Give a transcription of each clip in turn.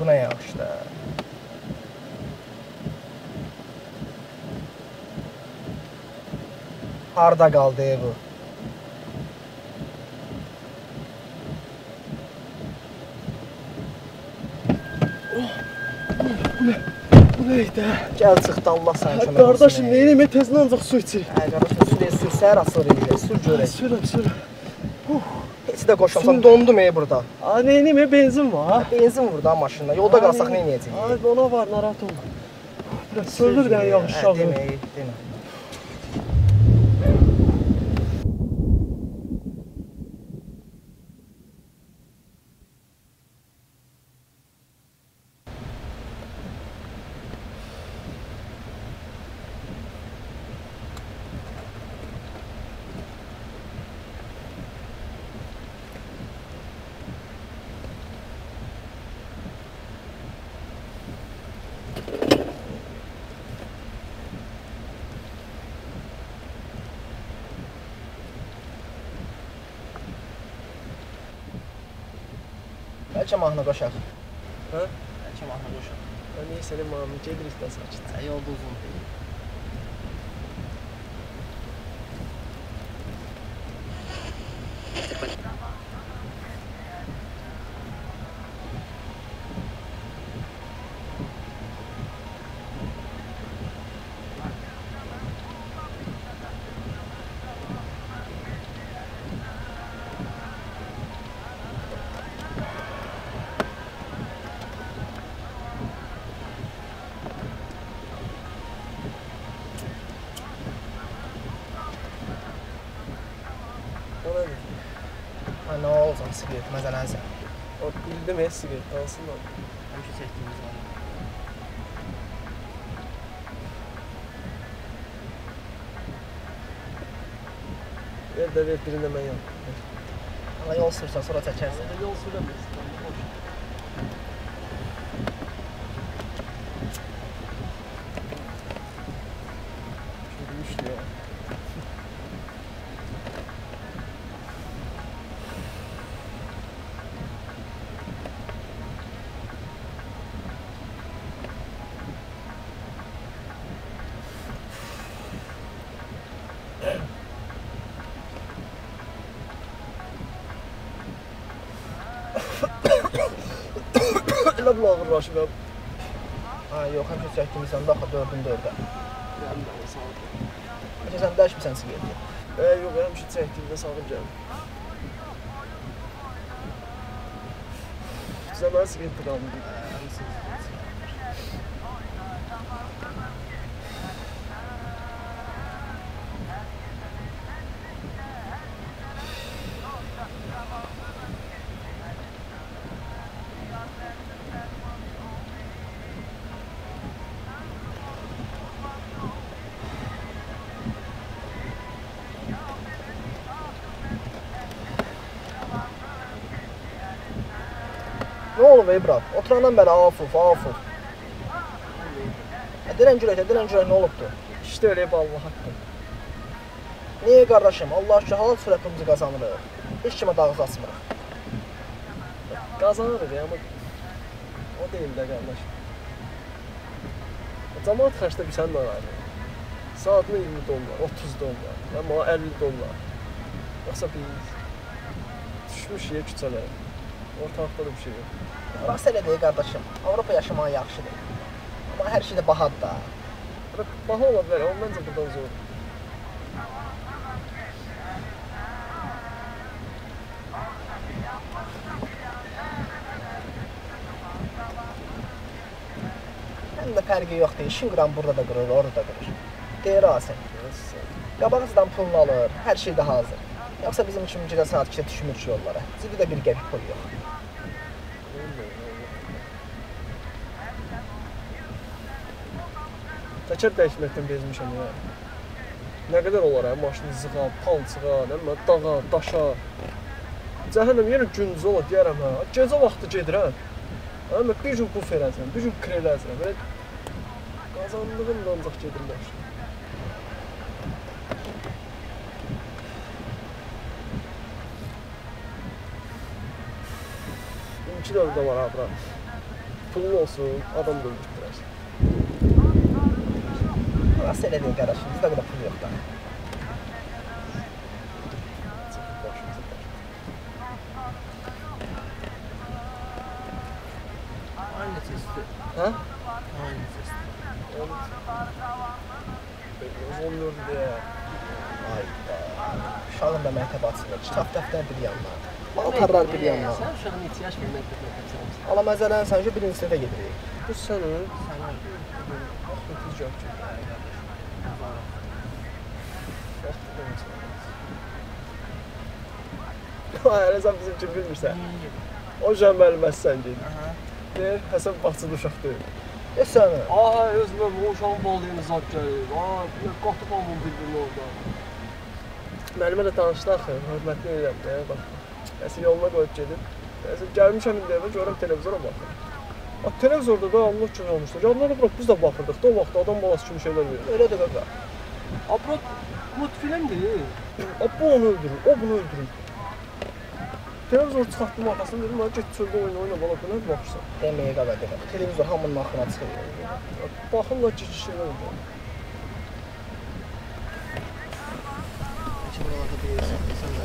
Bu nə yaxşıdır? Arda qaldı bu. Neydi? Gəl çıxdı Allah səni kömək olsun. Qardaşım, nə edəmə tezdən ancaq su içir. Hə, qardaşım, su deyə sür, səhər asır elə, sür görək. Sürəm, sürəm. Uh. Heç də qoşamsan, dondum ey burada. A, nə edeyim? Benzin var. Benzin vurdu ha maşında. Yolda qalsaq nə edəcəyik? Ay, ona var, narahat olma. Bir dənə yağış uşağı. Demə, ey, demə. Bəlkə mahnı qoşaq. Hə? Bəlkə mahnı qoşaq. Niyə səni mamı gedirik də sakit. Hə, yolda uzun deyil. Nə olacaq, siqaret məzələnsən. O bildim, heç siqaret alsın da. Həmişə çəkdiyimiz var. Ver də ver, birini də mən yap. Amma yol sürsən, sonra çəkərsən. Yol sürəm. Bu ağırlaşıb. Ha, yox, həmişə çəkdiyimizdən də axı 4-ün 4-ə. Gəlin də sağ ol. Həmişə sən dəyişmirsən siqareti. E, yox, həmişə çəkdiyimdə sağım gəlir. Bizə mən siqaret qaldı. Nə olub ey brat? Oturandan bəri afuf, afuf. Denən görək, denən görək nə olubdu? İşte öyle Allah haqqı. Niyə qardaşım? Allah aşkına halal sürətimizi qazanırıq. Heç kimə dağız açmırıq. Qazanırıq amma o deyil də qardaş. Cəmaət xərcdə bir sən ayrı. Saatına 20 dollar, 30 dollar, amma 50 dollar. Yoxsa biz düşmüş yer küçələrə. Ortalıqda da bir şey yox. Bax elə deyil qardaşım. Avropa yaşamaq yaxşıdır. Amma hər şey də bahadır da. Bura baha ola bilər, amma məncə burdan zor. Həm də fərqi yoxdur. İşin qıran burada da qırır, orada da qırır. Deyir Asim. Qabağınızdan pulunu alır, hər şey də hazır. Yoxsa bizim üçün girə saat 2-də düşmür ki yollara. Zibidə bir qəpik pul yox. Təkər dəyişməkdən bezmişəm ya. Nə qədər olar hə, maşını zığa, palçığa, nə bilim, dağa, daşa. Cəhənnəm yenə gündüz ola deyərəm hə. Gecə vaxtı gedirəm. Amma bir gün buf eləsən, bir gün krel eləsən. Belə qazandığım da ancaq gedir maşın. İki dövdə var ha bura. Pulun olsun, adam のはセレでいたらしいんですだけどプルだったね Ha? Aynı ses. Olur be. Hayda. Şalın da mertebatsı var. Çaf çaf derdir yanlarda. Yandan. Paltarlar bir yandan. Sən uşağın bir məktəb məktəbsən? Ala məzələn sən ki birinci sinifə gedirik. Bu sənə Sən vaxt ötücək ki. Elə sən bizim kimi bilmirsən. O müəlliməsən ged. Aha. Deyir, Həsən bağçada uşaq deyil. Desənə. Ay özümə bu uşağın valideyni zad gəlir. Bir qatıb almam bir-birini orada. Müəllimə də tanışdı axı, hörmətli edirəm də, bax. Nəsə yoluna qoyub gedib. Nəsə gəlmişəm indi evə görürəm televizora baxıram. Bax televizorda da Allah üçün olmuşdu. Yadlar bura biz də baxırdıq da o vaxt adam balası kimi şeylər verir. Elədir qaqa. Abrat multfilmdir. O bu onu öldürür, o bunu öldürür. Televizor çıxartdım arxasına dedim, "Mənə get çöldə oyna, oyna bala, bu nə baxırsan?" Deməyə demə. Televizor hamının axırına çıxır. Baxırlar ki, şeylər olur. Kim oralarda deyirsən, sən də.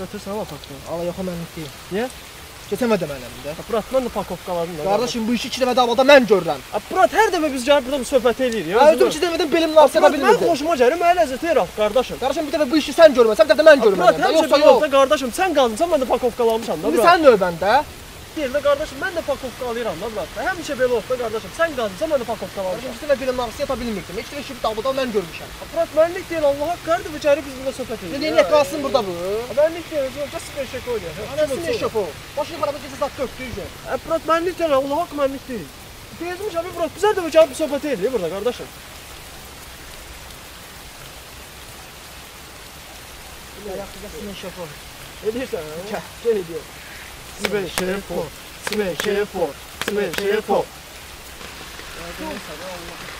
Götürsən apakını. Ala yox mənlik deyil. Niyə? Keçən də mənim də. Bırat, mən də pakovkaladım da. Qardaşım bu işi iki dəfə davada mən görürəm. Bırat, hər dəfə biz gəlib burada söhbət eləyirik. Hə, özüm iki dəfədən belim sata Bırat, mən bilmirdim. xoşuma gəlir, mənə ləzzət verir qardaşım. Qardaşım bir dəfə bu işi sən görməsən, bir dəfə mən Bırat, görməliyəm. həmişə Yoxsa yox. qardaşım, sən qazmısan, mən də pakovkalamışam da. İndi sən növbəndə. Deyir də qardaşım, mən də pakovka alıram da Bırat. Həmişə belə olsa qardaşım, sən qazmısan, mən də pakovka alıram. iki dəfə belim laf yata bilmirdim. İki dəfə işi davada mən görmüşəm. Bırat, mənlik deyil, Allah haqqı bir gəlib bizimlə söhbət Ne edir. niyə qalsın burada bu? Mənlik deyil, özü sıfır eşək oynayır. Anasını eşof o. Başını para gecə zat döktü. Bırat, mənlik deyil, Allah haqqı mənlik deyil. Bezmiş abi Bırat, bizə də gəlib söhbət edir burada qardaşım. Ayaqçısını eşof o. Edirsən, hə? Gəl 四面学佛，四面学佛，四面学佛。呃，这。